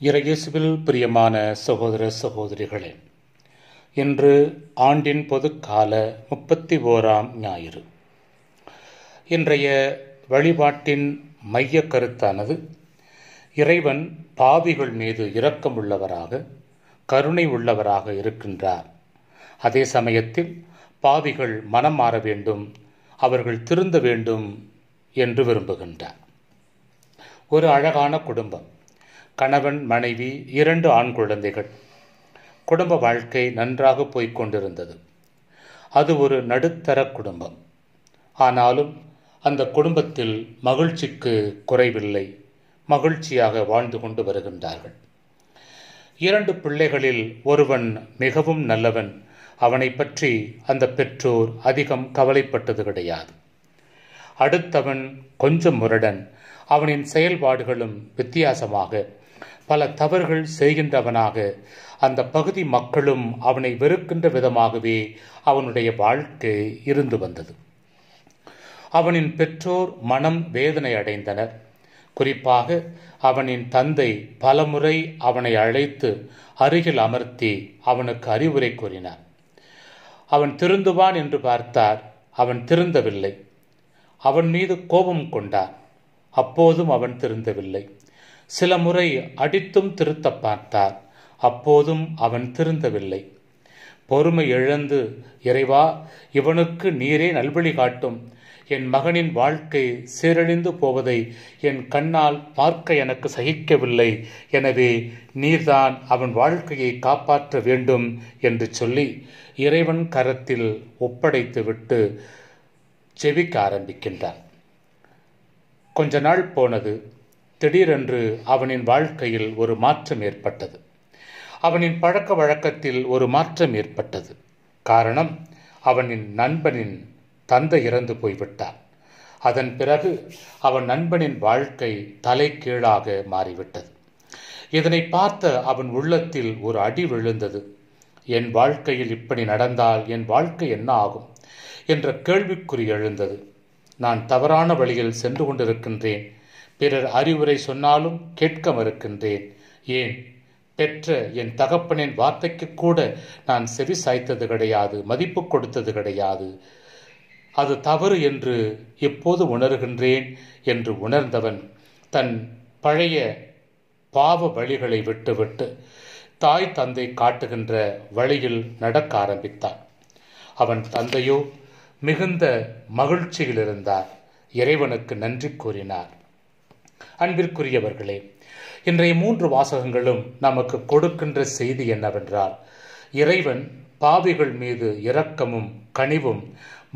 இறையேசுவில் பிரியமான சகோதர சகோதரிகளே இன்று ஆண்டின் பொதுக்கால முப்பத்தி ஓராம் ஞாயிறு. இன்றைய வழிபாட்டின் மைய கருத்தானது இறைவன் பாவிகள் மீது இரக்கமுள்ளவராக கருணை உள்ளவராக இருக்கின்றார். அதே சமயத்தில் பாவிகள் மனம் மாற வேண்டும் அவர்கள் திருந்த வேண்டும் என்று விரும்புகின்றார். ஒரு அழகான குடும்பம். கணவன் மனைவி இரண்டு ஆண் குழந்தைகள். குடும்ப வாழ்க்கை நன்றாக போய்க் கொண்டிருந்தது. அது ஒரு நடுத்தர குடும்பம். ஆனாலும் அந்த குடும்பத்தில் மகிழ்ச்சிக்கு குறைவில்லை. மகிழ்ச்சியாக வாழ்ந்து கொண்டு வருகின்றார்கள். இரண்டு பிள்ளைகளில் ஒருவன் மிகவும் நல்லவன். அவனை பற்றி அந்த பெற்றோர் அதிகம் கவலைப்பட்டது கிடையாது. அடுத்தவன் கொஞ்சம் முரடன். அவனின் செயல்பாடுகளும் வித்தியாசமாக பல தவறுகள் செய்கின்றவனாக அந்த பகுதி மக்களும் அவனை வெறுக்கின்ற விதமாகவே அவனுடைய வாழ்க்கை இருந்து வந்தது. அவனின் பெற்றோர் மனம் வேதனை அடைந்தனர். குறிப்பாக அவனின் தந்தை பலமுறை அவனை அழைத்து அருகில் அமர்த்தி அவனுக்கு அறிவுரை கூறினார். அவன் திருந்துவான் என்று பார்த்தார். அவன் திருந்தவில்லை. அவன் மீது கோபம் கொண்டார் அப்போதும் அவன் திருந்தவில்லை. சில முறை அடித்தும் திருத்த பார்த்தார். அப்போதும் அவன் திருந்தவில்லை. பொறுமை இழந்து இறைவா இவனுக்கு நீரே நல்வழி காட்டும். என் மகனின் வாழ்க்கை சீரழிந்து போவதை என் கண்ணால் பார்க்க எனக்கு சகிக்கவில்லை. எனவே நீர்தான் அவன் வாழ்க்கையை காப்பாற்ற வேண்டும் என்று சொல்லி இறைவன் கரத்தில் ஒப்படைத்துவிட்டு செவிக்க ஆரம்பிக்கின்றான். கொஞ்ச நாள் போனது. திடீரென்று அவனின் வாழ்க்கையில் ஒரு மாற்றம் ஏற்பட்டது. அவனின் பழக்க வழக்கத்தில் ஒரு மாற்றம் ஏற்பட்டது. காரணம் அவனின் நண்பனின் தந்தை இறந்து போய்விட்டான் அதன் பிறகு அவன் நண்பனின் வாழ்க்கை தலை கீழாக மாறிவிட்டது. இதனை பார்த்த அவன் உள்ளத்தில் ஒரு அடி விழுந்தது. என் வாழ்க்கையில் இப்படி நடந்தால் என் வாழ்க்கை என்ன ஆகும்? என்ற கேள்விக்குறி எழுந்தது. நான் தவறான வழியில் சென்று கொண்டிருக்கின்றேன். பிறர் அறிவுரை சொன்னாலும் கேட்க மறுக்கின்றேன். ஏன்? பெற்ற என் தகப்பனின் வார்த்தைக்கு கூட நான் செவி சாய்த்தது கிடையாது மதிப்பு கொடுத்தது கிடையாது. அது தவறு என்று எப்போது உணர்கின்றேன் என்று உணர்ந்தவன் தன் பழைய பாவ வழிகளை விட்டுவிட்டு தாய் தந்தை காட்டுகின்ற வழியில் நடக்க ஆரம்பித்தான். அவன் தந்தையோ மிகுந்த மகிழ்ச்சியில் இருந்தார் இறைவனுக்கு நன்றி கூறினார். அன்பிற்குரியவர்களே இன்றைய மூன்று வாசகங்களும் நமக்கு கொடுக்கின்ற செய்தி என்னவென்றால் இறைவன் பாவிகள் மீது இரக்கமும் கனிவும்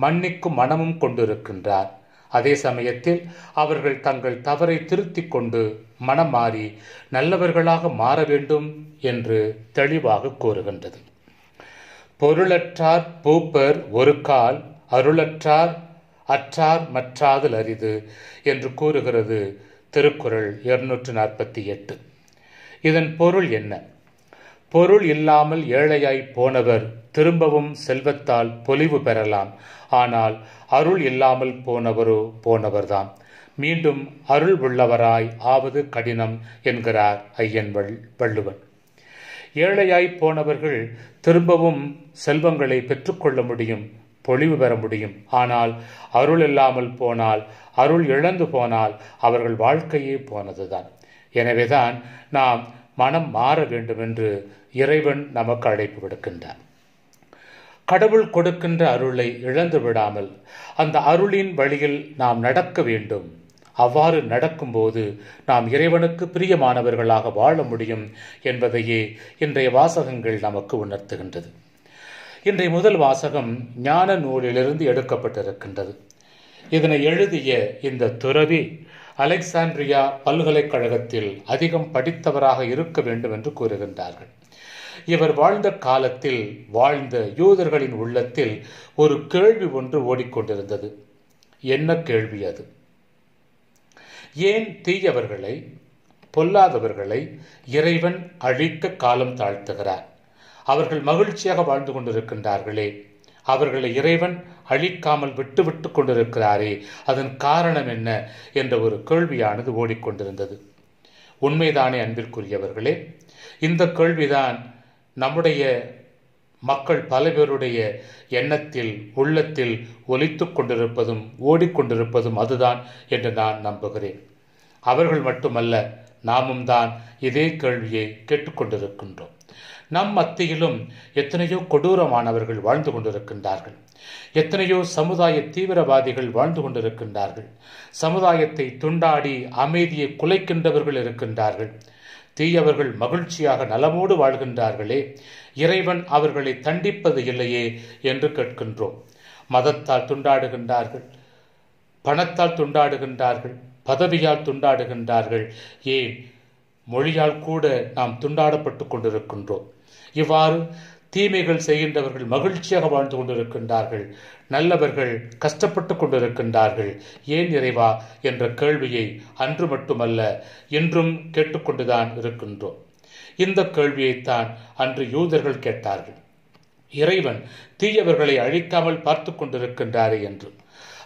மன்னிக்கும் மனமும் கொண்டிருக்கின்றார். அதே சமயத்தில் அவர்கள் தங்கள் தவறை திருத்திக் கொண்டு மனம் மாறி நல்லவர்களாக மாற வேண்டும் என்று தெளிவாக கூறுகின்றது. பொருளற்றார் பூப்பர் ஒரு கால் அருளற்றார் அற்றார் மற்றாதல் அரிது என்று கூறுகிறது திருக்குறள் இருநூற்று நாற்பத்தி எட்டு இதன் பொருள் என்ன? பொருள் இல்லாமல் ஏழையாய் போனவர் திரும்பவும் செல்வத்தால் பொலிவு பெறலாம். ஆனால் அருள் இல்லாமல் போனவரோ போனவர்தாம். மீண்டும் அருள் உள்ளவராய் ஆவது கடினம் என்கிறார் ஐயன் வள்ளுவன். ஏழையாய் போனவர்கள் திரும்பவும் செல்வங்களை பெற்றுக்கொள்ள முடியும். பொழிவு பெற முடியும். ஆனால் அருள் இல்லாமல் போனால் அருள் இழந்து போனால் அவர்கள் வாழ்க்கையே போனதுதான். எனவேதான் நாம் மனம் மாற வேண்டும் என்று இறைவன் நமக்கு அழைப்பு விடுக்கின்றார். கடவுள் கொடுக்கின்ற அருளை இழந்து விடாமல் அந்த அருளின் வழியில் நாம் நடக்க வேண்டும். அவ்வாறு நடக்கும்போது நாம் இறைவனுக்கு பிரியமானவர்களாக வாழ முடியும் என்பதையே இன்றைய வாசகங்கள் நமக்கு உணர்த்துகின்றது. இன்றைய முதல் வாசகம் ஞான நூலிலிருந்து எடுக்கப்பட்டிருக்கின்றது. இதனை எழுதிய இந்த துறவி அலெக்சாண்ட்ரியா பல்கலைக்கழகத்தில் அதிகம் படித்தவராக இருக்க வேண்டும் என்று கூறுகின்றார்கள். இவர் வாழ்ந்த காலத்தில் வாழ்ந்த யூதர்களின் உள்ளத்தில் ஒரு கேள்வி ஒன்று ஓடிக்கொண்டிருந்தது. என்ன கேள்வி அது? ஏன் தீயவர்களை பொல்லாதவர்களை இறைவன் அழிக்க காலம் தாழ்த்துகிறார்? அவர்கள் மகிழ்ச்சியாக வாழ்ந்து கொண்டிருக்கின்றார்களே. அவர்களை இறைவன் அழிக்காமல் விட்டுவிட்டு கொண்டிருக்கிறாரே. அதன் காரணம் என்ன? என்ற ஒரு கேள்வியானது ஓடிக்கொண்டிருந்தது. உண்மைதானே அன்பிற்குரியவர்களே? இந்த கேள்விதான் நம்முடைய மக்கள் பல பேருடைய எண்ணத்தில் உள்ளத்தில் ஒலித்து கொண்டிருப்பதும் ஓடிக்கொண்டிருப்பதும் அதுதான் என்று நான் நம்புகிறேன். அவர்கள் மட்டுமல்ல நாமும் தான் இதே கேள்வியை கேட்டுக்கொண்டிருக்கின்றோம். நம் மத்தியிலும் எத்தனையோ கொடூரமானவர்கள் வாழ்ந்து கொண்டிருக்கின்றார்கள். எத்தனையோ சமுதாய தீவிரவாதிகள் வாழ்ந்து கொண்டிருக்கின்றார்கள். சமுதாயத்தை துண்டாடி அமைதியை குலைக்கின்றவர்கள் இருக்கின்றார்கள். தீயவர்கள் மகிழ்ச்சியாக நலமோடு வாழ்கின்றார்களே இறைவன் அவர்களை தண்டிப்பது இல்லையே என்று கேட்கின்றோம். மதத்தால் துண்டாடுகின்றார்கள் பணத்தால் துண்டாடுகின்றார்கள் பதவியால் துண்டாடுகின்றார்கள். ஏன்? மொழியால் கூட நாம் துண்டாடப்பட்டு கொண்டிருக்கின்றோம். இவ்வாறு தீமைகள் செய்கின்றவர்கள் மகிழ்ச்சியாக வாழ்ந்து கொண்டிருக்கின்றார்கள். நல்லவர்கள் கஷ்டப்பட்டு கொண்டிருக்கின்றார்கள். ஏன் இறைவா? என்ற கேள்வியை அன்று மட்டுமல்ல இன்றும் கேட்டுக்கொண்டுதான் இருக்கின்றோம். இந்த கேள்வியைத்தான் அன்று யூதர்கள் கேட்டார்கள். இறைவன் தீயவர்களை அழிக்காமல் பார்த்து கொண்டிருக்கின்றாரே என்று.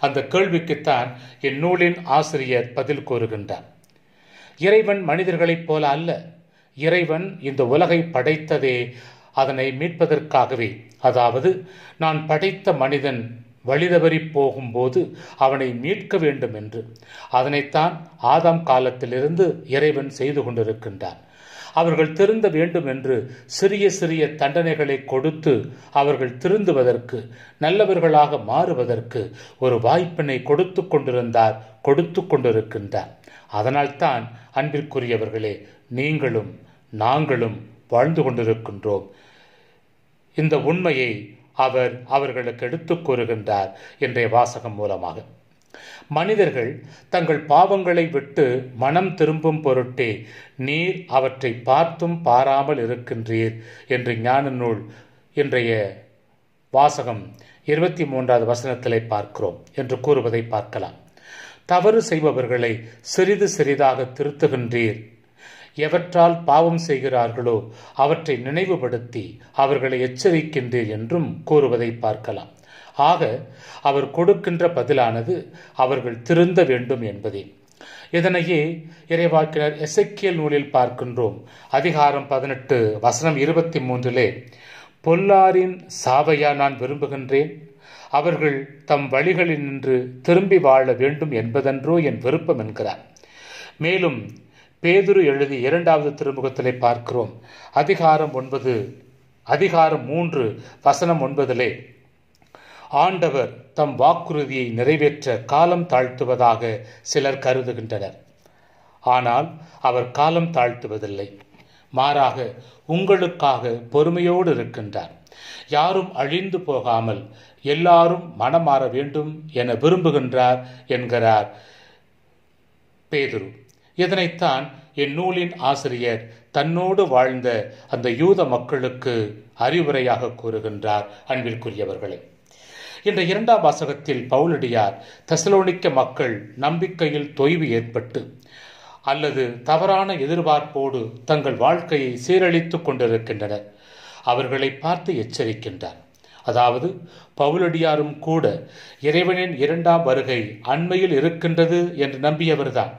அந்த கேள்விக்குத்தான் இந்நூலின் ஆசிரியர் பதில் கூறுகின்றார். இறைவன் மனிதர்களைப் போல அல்ல. இறைவன் இந்த உலகை படைத்ததே அதனை மீட்பதற்காகவே. அதாவது நான் படைத்த மனிதன் வழிதவறி போகும்போது அவனை மீட்க வேண்டும் என்று அதனைத்தான் ஆதாம் காலத்திலிருந்து இறைவன் செய்து கொண்டிருக்கின்றான். அவர்கள் திருந்த வேண்டும் என்று சிறிய சிறிய தண்டனைகளை கொடுத்து அவர்கள் திருந்துவதற்கு நல்லவர்களாக மாறுவதற்கு ஒரு வாய்ப்பினை கொடுத்து கொண்டிருந்தார் கொடுத்து கொண்டிருக்கின்றார். அதனால்தான் அன்பிற்குரியவர்களே நீங்களும் நாங்களும் வாழ்ந்து கொண்டிருக்கின்றோம். இந்த உண்மையை அவர் அவர்களுக்கு எடுத்துக் கூறுகின்றார். இன்றைய வாசகம் மூலமாக. மனிதர்கள் தங்கள் பாவங்களை விட்டு மனம் திரும்பும் பொருட்டே நீர் அவற்றை பார்த்தும் பாராமல் இருக்கின்றீர் என்று ஞான நூல் இன்றைய வாசகம் இருபத்தி மூன்றாவது வசனத்திலே பார்க்கிறோம் என்று கூறுவதை பார்க்கலாம். தவறு செய்பவர்களை சிறிது சிறிதாக திருத்துகின்றீர். எவற்றால் பாவம் செய்கிறார்களோ அவற்றை நினைவுபடுத்தி அவர்களை எச்சரிக்கின்றீர் என்றும் கூறுவதை பார்க்கலாம். ஆக அவர் கொடுக்கின்ற பதிலானது அவர்கள் திருந்த வேண்டும் என்பதே. இதனையே இறைவாக்கினர் எசக்கியல் நூலில் பார்க்கின்றோம். அதிகாரம் பதினெட்டு வசனம் இருபத்தி மூன்றிலே பொல்லாரின் சாவையா நான் விரும்புகின்றேன். அவர்கள் தம் வழிகளில் நின்று திரும்பி வாழ வேண்டும் என்பதன்றோ என் விருப்பம் என்கிறார். மேலும் பேதுரு எழுதி இரண்டாவது திருமுகத்திலே பார்க்கிறோம். அதிகாரம் ஒன்பது அதிகாரம் மூன்று வசனம் ஒன்பதிலே ஆண்டவர் தம் வாக்குறுதியை நிறைவேற்ற காலம் தாழ்த்துவதாக சிலர் கருதுகின்றனர். ஆனால் அவர் காலம் தாழ்த்துவதில்லை. மாறாக உங்களுக்காக பொறுமையோடு இருக்கின்றார். யாரும் அழிந்து போகாமல் எல்லாரும் மனமாற வேண்டும் என விரும்புகின்றார் என்கிறார் பேதுரு. இதனைத்தான் இந்நூலின் ஆசிரியர் தன்னோடு வாழ்ந்த அந்த யூத மக்களுக்கு அறிவுரையாக கூறுகின்றார் அன்பிற்குரியவர்களே. என்ற இரண்டாம் வாசகத்தில் பவுலடியார் தெசலோனிக்க மக்கள் நம்பிக்கையில் தொய்வு ஏற்பட்டு அல்லது தவறான எதிர்பார்ப்போடு தங்கள் வாழ்க்கையை சீரழித்துக் கொண்டிருக்கின்றனர். அவர்களை பார்த்து எச்சரிக்கின்றார். அதாவது பவுலடியாரும் கூட இறைவனின் இரண்டாம் வருகை அண்மையில் இருக்கின்றது என்று நம்பியவர்தான்.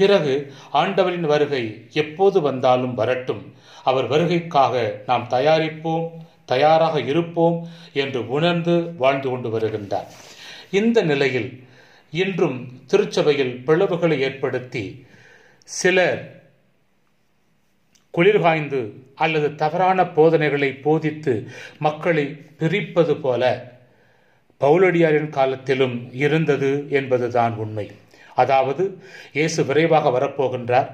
பிறகு ஆண்டவரின் வருகை எப்போது வந்தாலும் வரட்டும். அவர் வருகைக்காக நாம் தயாரிப்போம் தயாராக இருப்போம் என்று உணர்ந்து வாழ்ந்து கொண்டு வருகின்றார். இந்த நிலையில் இன்றும் திருச்சபையில் பிளவுகளை ஏற்படுத்தி சிலர் குளிர்காய்ந்து அல்லது தவறான போதனைகளை போதித்து மக்களை பிரிப்பது போல பவுலடியாரின் காலத்திலும் இருந்தது என்பதுதான் உண்மை. அதாவது இயேசு விரைவாக வரப்போகின்றார்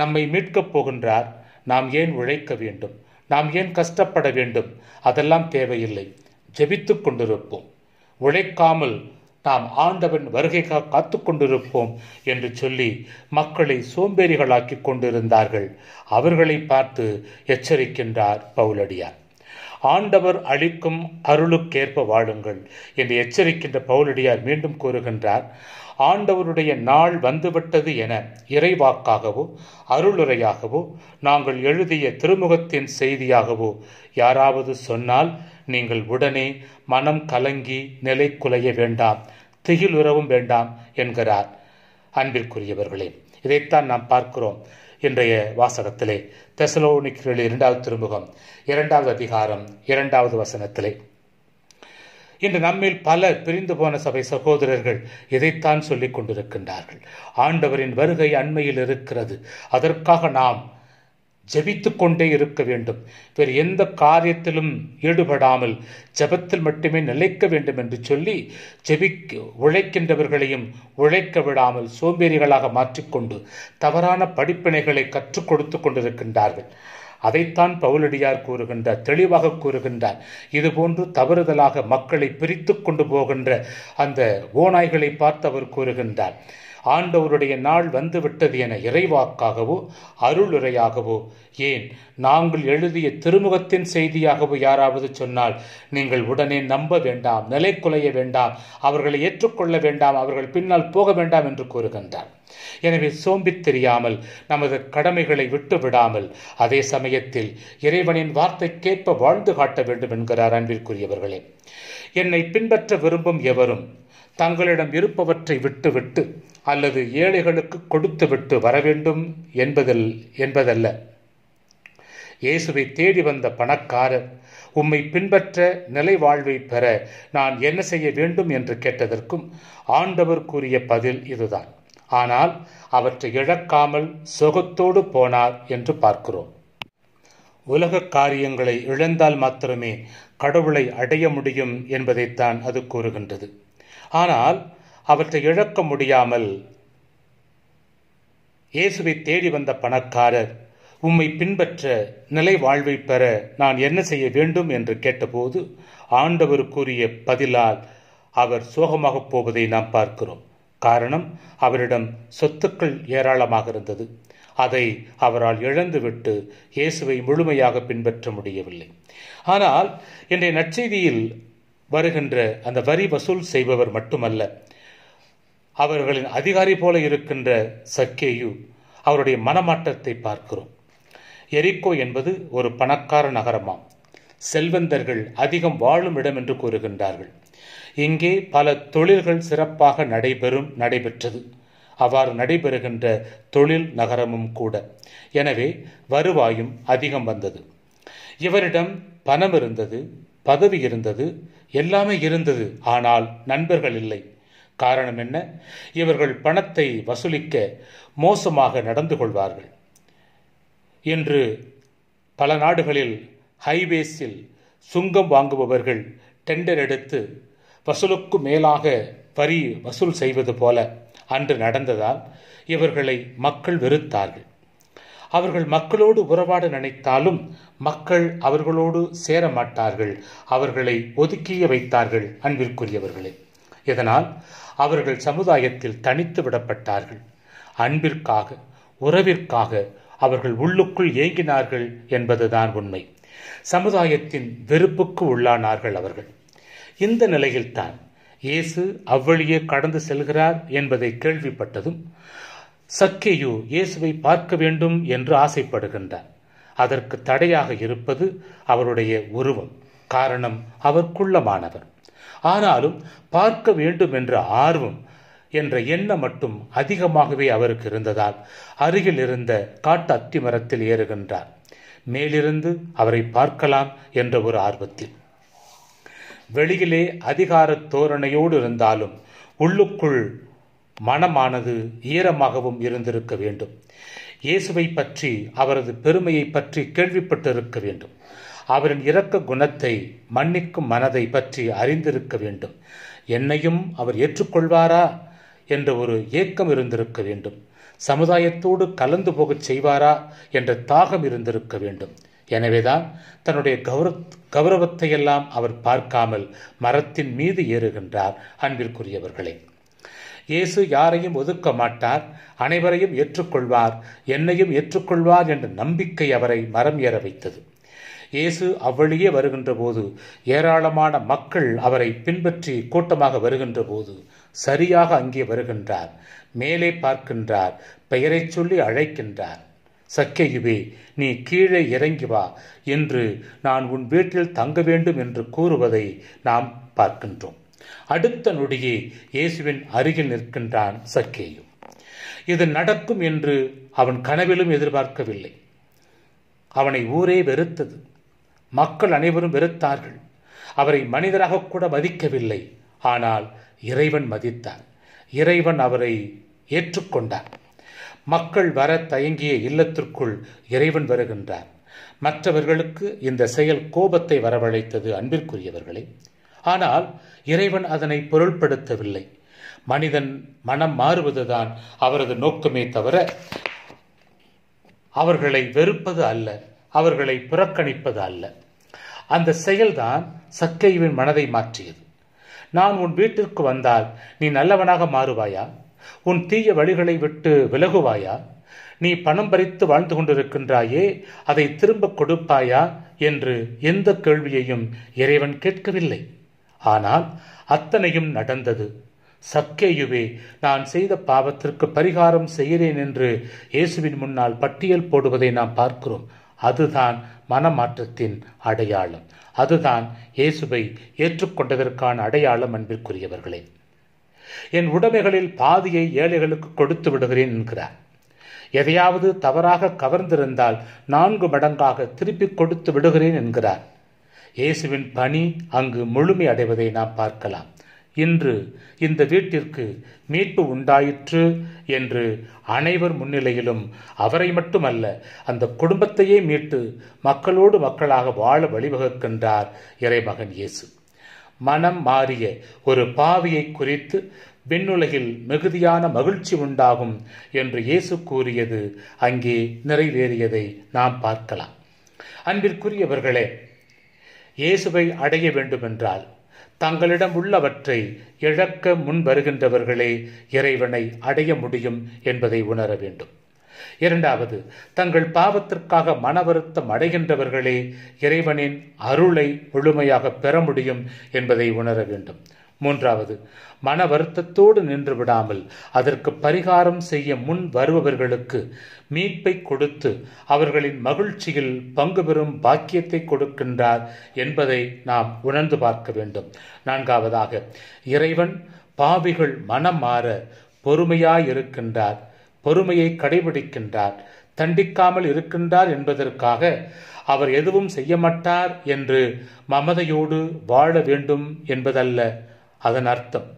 நம்மை மீட்கப் போகின்றார் நாம் ஏன் உழைக்க வேண்டும்? நாம் ஏன் கஷ்டப்பட வேண்டும்? அதெல்லாம் தேவையில்லை. ஜெபித்து கொண்டிருப்போம். உழைக்காமல் நாம் ஆண்டவன் வருகைக்காக காத்து கொண்டிருப்போம் என்று சொல்லி மக்களை சோம்பேறிகளாக்கி கொண்டிருந்தார்கள். அவர்களை பார்த்து எச்சரிக்கின்றார் பவுலடியார். ஆண்டவர் அளிக்கும் அருளுக்கேற்ப வாழுங்கள் என்று எச்சரிக்கின்ற பவுலடியார் மீண்டும் கூறுகின்றார். ஆண்டவருடைய நாள் வந்துவிட்டது என இறைவாக்காகவோ அருளுரையாகவோ நாங்கள் எழுதிய திருமுகத்தின் செய்தியாகவோ யாராவது சொன்னால் நீங்கள் உடனே மனம் கலங்கி நிலை குலைய வேண்டாம் திகிலுறவும் வேண்டாம் என்கிறார் அன்பிற்குரியவர்களே. இதைத்தான் நாம் பார்க்கிறோம் இன்றைய வாசகத்திலே. தெசலோனிக்கர்கள் இரண்டாவது திருமுகம் இரண்டாவது அதிகாரம் இரண்டாவது வசனத்திலே. இன்று நம்மில் பலர் பிரிந்து போன சபை சகோதரர்கள் இதைத்தான் சொல்லிக் கொண்டிருக்கின்றார்கள். ஆண்டவரின் வருகை அண்மையில் இருக்கிறது. அதற்காக நாம் ஜெபித்து கொண்டே இருக்க வேண்டும். வேறு எந்த காரியத்திலும் ஈடுபடாமல் ஜெபத்தில் மட்டுமே நிலைக்க வேண்டும் என்று சொல்லி ஜெபிக்க உழைக்கின்றவர்களையும் உழைக்க விடாமல் சோம்பேறிகளாக மாற்றிக்கொண்டு தவறான படிப்பினைகளை கற்றுக் கொடுத்து கொண்டிருக்கின்றார்கள். அதைத்தான் பவுலடியார் கூறுகின்றார் தெளிவாக கூறுகின்றார். இதுபோன்று தவறுதலாக மக்களை பிரித்து கொண்டு போகின்ற அந்த ஓநாய்களை பார்த்து அவர் கூறுகின்றார் ஆண்டவருடைய நாள் வந்துவிட்டது என இறைவாக்காகவோ அருளுரையாகவோ ஏன்? நாங்கள் எழுதிய திருமுகத்தின் செய்தியாகவோ யாராவது சொன்னால் நீங்கள் உடனே நம்ப வேண்டாம் நிலை குலைய வேண்டாம் அவர்களை ஏற்றுக்கொள்ள வேண்டாம் அவர்கள் பின்னால் போக வேண்டாம் என்று கூறுகின்றார். எனவே சோம்பித் தெரியாமல் நமது கடமைகளை விட்டு விடாமல் அதே சமயத்தில் இறைவனின் வார்த்தைக்கேற்ப வாழ்ந்து காட்ட வேண்டும் என்கிறார் அன்பிற்குரியவர்களே. என்னை பின்பற்ற விரும்பும் எவரும் தங்களிடம் இருப்பவற்றை விட்டுவிட்டு அல்லது ஏழைகளுக்கு கொடுத்துவிட்டு வர வேண்டும் என்பதில் என்பதல்ல. இயேசுவை தேடி வந்த பணக்காரர் உம்மை பின்பற்ற நிலை வாழ்வை பெற நான் என்ன செய்ய வேண்டும் என்று கேட்டதற்கும் ஆண்டவர் கூறிய பதில் இதுதான். ஆனால் அவற்றை இழக்காமல் சுகத்தோடு போனார் என்று பார்க்கிறோம். உலக காரியங்களை இழந்தால் மாத்திரமே கடவுளை அடைய முடியும் என்பதைத்தான் அது கூறுகின்றது. ஆனால் அவற்றை இழக்க முடியாமல் இயேசுவை தேடி வந்த பணக்காரர் உம்மை பின்பற்ற நிலை வாழ்வை பெற நான் என்ன செய்ய வேண்டும்? என்று கேட்டபோது ஆண்டவர் கூறிய பதிலால் அவர் சோகமாக போவதை நாம் பார்க்கிறோம். காரணம் அவரிடம் சொத்துக்கள் ஏராளமாக இருந்தது அதை அவரால் இழந்துவிட்டு இயேசுவை முழுமையாக பின்பற்ற முடியவில்லை. ஆனால் இன்றைய நற்செய்தியில் வருகின்ற அந்த வரி வசூல் செய்பவர் மட்டுமல்ல அவர்களின் அதிகாரி போல இருக்கின்ற சக்கேயு அவருடைய மனமாற்றத்தை பார்க்கிறோம். எரிக்கோ என்பது ஒரு பணக்கார நகரமாம். செல்வந்தர்கள் அதிகம் வாழும் இடம் என்று கூறுகின்றார்கள். இங்கே பல தொழில்கள் சிறப்பாக நடைபெறும் நடைபெற்றது. அவ்வாறு நடைபெறுகின்ற தொழில் நகரமும் கூட. எனவே வருவாயும் அதிகம் வந்தது. இவரிடம் பணம் இருந்தது பதவி இருந்தது எல்லாமே இருந்தது. ஆனால் நண்பர்கள் இல்லை. காரணம் என்ன? இவர்கள் பணத்தை வசூலிக்க மோசமாக நடந்து கொள்வார்கள். இன்று பல நாடுகளில் ஹைவேஸில் சுங்கம் வாங்குபவர்கள் டெண்டர் எடுத்து வசூலுக்கு மேலாக வரி வசூல் செய்வது போல அன்று நடந்ததால் இவர்களை மக்கள் வெறுத்தார்கள். அவர்கள் மக்களோடு உறவாட நினைத்தாலும் மக்கள் அவர்களோடு சேர மாட்டார்கள். அவர்களை ஒதுக்கிய வைத்தார்கள் அன்பிற்குரியவர்களே. இதனால் அவர்கள் சமுதாயத்தில் தனித்து விடப்பட்டார்கள். அன்பிற்காக உறவிற்காக அவர்கள் உள்ளுக்குள் ஏங்கினார்கள் என்பதுதான் உண்மை. சமுதாயத்தின் வெறுப்புக்கு உள்ளானார்கள் அவர்கள். இந்த நிலையில்தான் இயேசு அவ்வழியே கடந்து செல்கிறார் என்பதை கேள்விப்பட்டதும் சக்கேயு இயேசுவை பார்க்க வேண்டும் என்று ஆசைப்படுகின்றார். அதற்கு தடையாக இருப்பது அவருடைய உருவம். காரணம் அவர் குள்ளமானவர். ஆனாலும் பார்க்க வேண்டும் என்ற ஆர்வம் என்ற எண்ணம் மட்டும் அதிகமாகவே அவருக்கு இருந்ததால் அருகில் இருந்த காட்டு அத்தி மரத்தில் ஏறுகின்றார். மேலிருந்து அவரை பார்க்கலாம் என்ற ஒரு ஆர்வத்தில். வெளியிலே அதிகாரத் தோரணையோடு இருந்தாலும் உள்ளுக்குள் மனமானது ஈரமாகவும் இருந்திருக்க வேண்டும். இயேசுவை பற்றி அவரது பெருமையை பற்றி கேள்விப்பட்டிருக்க வேண்டும். அவரின் இரக்க குணத்தை மன்னிக்கும் மனதை பற்றி அறிந்திருக்க வேண்டும். என்னையும் அவர் ஏற்றுக்கொள்வாரா என்ற ஒரு ஏக்கம் இருந்திருக்க வேண்டும். சமுதாயத்தோடு கலந்து போகச் செய்வாரா என்ற தாகம் இருந்திருக்க வேண்டும். எனவேதான் தன்னுடைய கௌரவ கௌரவத்தையெல்லாம் அவர் பார்க்காமல் மரத்தின் மீது ஏறுகின்றார் அன்பிற்குரியவர்களே. இயேசு யாரையும் ஒதுக்க மாட்டார் அனைவரையும் ஏற்றுக்கொள்வார் என்னையும் ஏற்றுக்கொள்வார் என்ற நம்பிக்கை அவரை மரம் ஏற வைத்தது. இயேசு அவ்வழியே வருகின்ற போது ஏராளமான மக்கள் அவரை பின்பற்றி கூட்டமாக வருகின்ற போது சரியாக அங்கே வருகின்றார் மேலே பார்க்கின்றார் பெயரைச் சொல்லி அழைக்கின்றார். சக்கையுவே நீ கீழே இறங்கி வா என்று நான் உன் வீட்டில் தங்க வேண்டும் என்று கூறுவதை நாம் பார்க்கின்றோம். அடுத்த நொடியே இயேசுவின் அருகில் நிற்கின்றான் சக்கேயு. இது நடக்கும் என்று அவன் கனவிலும் எதிர்பார்க்கவில்லை. அவனை ஊரே வெறுத்தது. மக்கள் அனைவரும் வெறுத்தார்கள். அவரை மனிதராக கூட மதிக்கவில்லை. ஆனால் இறைவன் மதித்தார். இறைவன் அவரை ஏற்றுக்கொண்டார். மக்கள் வர தயங்கிய இல்லத்திற்குள் இறைவன் வருகின்றார். மற்றவர்களுக்கு இந்த செயல் கோபத்தை வரவழைத்தது அன்பிற்குரியவர்களே. ஆனால் இறைவன் அதனை பொருள்படுத்தவில்லை. மனிதன் மனம் மாறுவதுதான் அவரது நோக்கமே தவிர அவர்களை வெறுப்பது அல்ல அவர்களை புறக்கணிப்பது அல்ல. அந்த செயல்தான் சக்கைவின் மனதை மாற்றியது. நான் உன் வீட்டிற்கு வந்தால் நீ நல்லவனாக மாறுவாயா? உன் தீய வழிகளை விட்டு விலகுவாயா? நீ பணம் பறித்து வாழ்ந்து கொண்டிருக்கின்றாயே அதை திரும்ப கொடுப்பாயா? என்று எந்த கேள்வியையும் இறைவன் கேட்கவில்லை. ஆனால் அத்தனையும் நடந்தது. சக்கேயுவே நான் செய்த பாவத்திற்கு பரிகாரம் செய்கிறேன் என்று இயேசுவின் முன்னால் பட்டியல் போடுவதை நாம் பார்க்கிறோம். அதுதான் மனமாற்றத்தின் அடையாளம். அதுதான் இயேசுவை ஏற்றுக்கொண்டதற்கான அடையாளம் அன்பிற்குரியவர்களே. என் உடைமைகளில் பாதியை ஏழைகளுக்கு கொடுத்து விடுகிறேன் என்கிறார். எதையாவது தவறாக கவர்ந்திருந்தால் நான்கு மடங்காக திருப்பிக் கொடுத்து விடுகிறேன் என்கிறார். இயேசுவின் பணி அங்கு முழுமை அடைவதை நாம் பார்க்கலாம். இன்று இந்த வீட்டிற்கு மீட்பு உண்டாயிற்று என்று அனைவர் முன்னிலையிலும் அவரை மட்டுமல்ல அந்த குடும்பத்தையே மீட்டு மக்களோடு மக்களாக வாழ வழிவகுக்கின்றார் இறைமகன் இயேசு. மனம் மாறிய ஒரு பாவியை குறித்து விண்ணுலகில் மிகுதியான மகிழ்ச்சி உண்டாகும் என்று இயேசு கூறியது அங்கே நிறைவேறியதை நாம் பார்க்கலாம். அன்பிற்குரியவர்களே இயேசுவை அடைய வேண்டுமென்றால் தங்களிடம் உள்ளவற்றை இழக்க முன் வருகின்றவர்களே இறைவனை அடைய முடியும் என்பதை உணர வேண்டும். இரண்டாவது தங்கள் பாவத்திற்காக மன வருத்தம் அடைகின்றவர்களே இறைவனின் அருளை முழுமையாக பெற முடியும் என்பதை உணர வேண்டும். மூன்றாவது மன வருத்தத்தோடு நின்று விடாமல் அதற்கு பரிகாரம் செய்ய முன் வருபவர்களுக்கு மீட்பை கொடுத்து அவர்களின் மகிழ்ச்சியில் பங்கு பெறும் பாக்கியத்தை கொடுக்கின்றார் என்பதை நாம் உணர்ந்து பார்க்க வேண்டும். நான்காவதாக இறைவன் பாவிகள் மனம் மாற பொறுமையாயிருக்கின்றார். பொறுமையை கடைபிடிக்கின்றார் தண்டிக்காமல் இருக்கின்றார் என்பதற்காக அவர் எதுவும் செய்ய மாட்டார் என்று மமதையோடு வாழ வேண்டும் என்பதல்ல. அதன் அர்த்தம்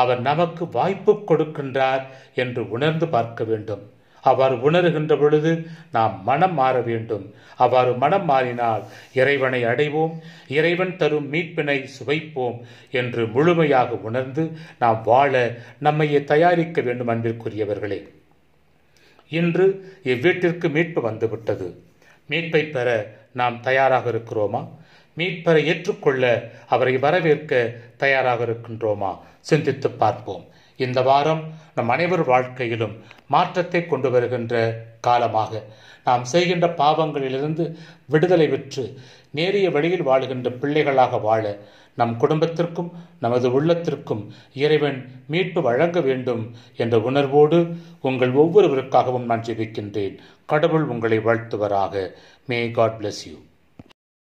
அவர் நமக்கு வாய்ப்பு கொடுக்கின்றார் என்று உணர்ந்து பார்க்க வேண்டும். அவர் உணர்கின்ற பொழுது நாம் மனம் மாற வேண்டும். அவ்வாறு மனம் மாறினால் இறைவனை அடைவோம் இறைவன் தரும் மீட்பினை சுவைப்போம் என்று முழுமையாக உணர்ந்து நாம் வாழ நம்மையே தயாரிக்க வேண்டும் அன்பிற்குரியவர்களே. இன்று இவ்வீட்டிற்கு மீட்பு வந்துவிட்டது. மீட்பை பெற நாம் தயாராக இருக்கிறோமா? மீட்பரை ஏற்றுக்கொள்ள அவரை வரவேற்க தயாராக இருக்கின்றோமா? சிந்தித்து பார்ப்போம். இந்த வாரம் நம் அனைவர் வாழ்க்கையிலும் மாற்றத்தை கொண்டு வருகின்ற காலமாக. நாம் செய்கின்ற பாவங்களிலிருந்து விடுதலை பெற்று நேரிய வழியில் வாழுகின்ற பிள்ளைகளாக வாழ நம் குடும்பத்திற்கும் நமது உள்ளத்திற்கும் இறைவன் மீட்பு வழங்க வேண்டும் என்ற உணர்வோடு உங்கள் ஒவ்வொருவருக்காகவும் நான் ஜெபிக்கின்றேன். கடவுள் உங்களை வாழ்த்துவராக. May God bless you